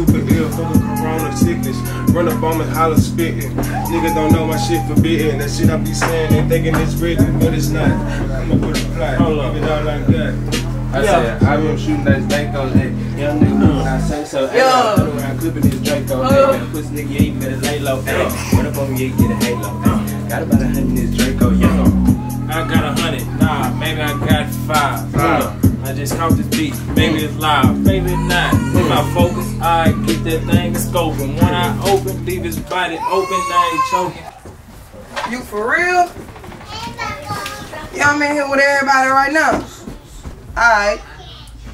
Super ill, fuck a corona sickness. Run up on me, holler spitting. Niggas don't know my shit forbidden. That shit I be saying, they thinking it's written, but it's not. I'ma put a plot, leave it out like that. I said, I been shooting that Draco, hey, young nigga I say so, hey, Yeah. I'm around clipping this Draco, Uh. man, pussy nigga, yeah, you better lay low, hey, run up on me, yeah, get a halo, hey, got about a hundred in this Draco, yeah. I got a hundred, nah, maybe I got five. Five. Just caught this beat, maybe it's live, maybe it's not. Put my focus, I get that thing scoping. When I open, leave his body open, I ain't choking. You for real? Yeah, I'm in here with everybody right now. Alright.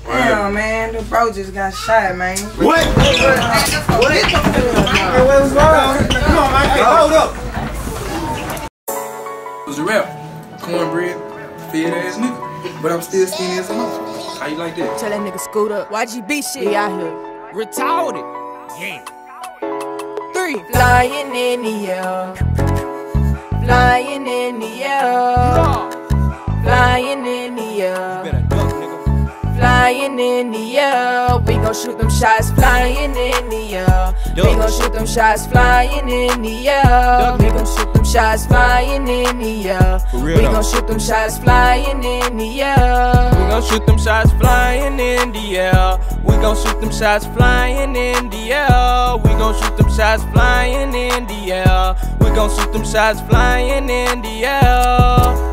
Damn, man, the bro just got shot, man. What? What? what's wrong? Come on, man. Hey, hold up. It was a rap. Cornbread, fed ass nigga. But I'm still skinny as a monkey. How you like that? Tell that nigga scoot up. YGB shit. We out here. Retarded. Yeah. Three. Flying in the air. Flying in the air. Flying in the air. Flying in the air. We gon' shoot them shots flying in the air. We gon' shoot them shots flying in the air. We gon' shoot them shots flying in the air. We gon' shoot them shots flying in the air. We gon' shoot them shots flying in the air. We gon' shoot them shots flying in the air. We gon' shoot them shots flying in the air. We gon' shoot them shots flying in the air.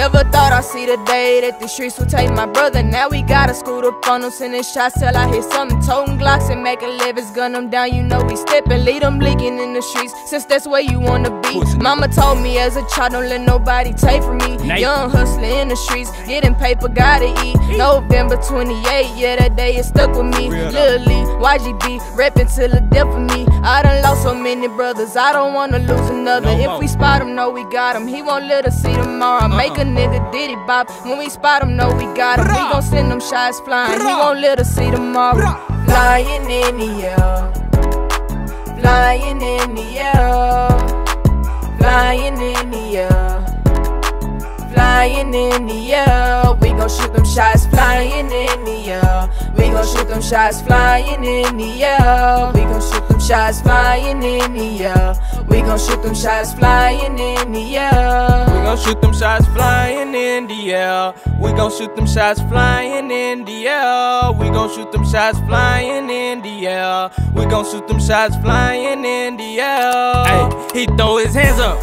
Never thought I'd see the day that the streets would take my brother. Now we got a scooter up on them, sending shots till I hit something. Toting Glocks and making livers, gun them down. You know we steppin', lead them leaking in the streets. Since that's where you wanna be. Mama told me as a child, don't let nobody take from me. Young hustler in the streets, getting paper, gotta eat. November 28, yeah, that day is stuck with me. Lil Lee, YGB, reppin' till the death of me. I done lost so many brothers, I don't wanna lose another. If we spot him, know we got him. He won't let us see tomorrow. Make a nigga diddy bop. When we spot him, know we got him. We gon' send them shots flying. He won't let us see tomorrow. Flying in the air. Flying in the air. Flying in the air. Flying in the air. We gon' shoot them shots flying in the air. We gon' shoot them shots flying in the air. We gon' shoot them shots flying in the air. We gon' shoot them shots flying in the air. Shoot them shots flying in the air. We gon' shoot them shots flying in the air. We gon' shoot them shots flying in the air. We gon' shoot them shots flying in the air. Hey, he throw his hands up.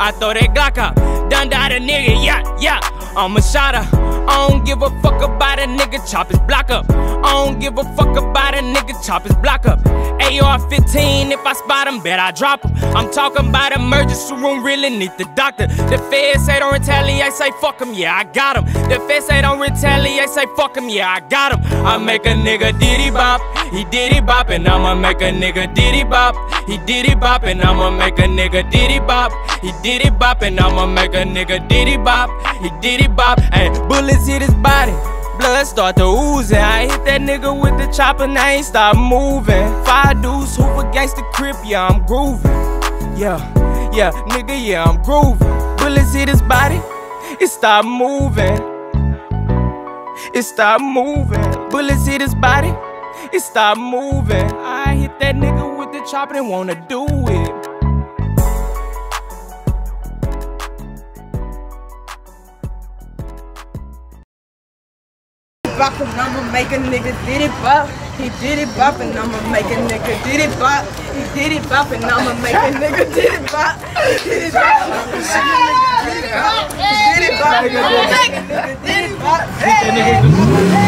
I throw that Glock up. Done died a nigga, yeah, yeah. I'm a shotter. I don't give a fuck about a nigga, chop his block up. I don't give a fuck about a nigga, chop his block up. AR 15, if I spot him, bet I drop him. I'm talking about emergency room, really need the doctor. The feds say don't retaliate, say fuck him, yeah, I got him. The feds say don't retaliate, say fuck him, yeah, I got him. I make a nigga diddy bop, he diddy bop, and I'ma make a nigga diddy bop. He diddy bop, and I'ma make a nigga diddy bop. He diddy bop, and I'ma make a nigga diddy bop. He diddy bop, and bullets hit his body. Blood start to oozing. I hit that nigga with the chopper, and I ain't stop moving. Five dudes who against the crib, yeah, I'm grooving. Yeah, yeah, nigga, yeah, I'm grooving. Bullets hit his body, it stop moving. It stop moving. Bullets hit his body, it stop moving. I hit that nigga with the chopper and wanna do it. Bop and I'ma make a nigga did it bop. He did it bop and I'ma make a nigga did it bop. He did it bop and I'ma make a nigga did it bop. He did it bop. He did it bop. He did it bop. He did it bop. Did it bop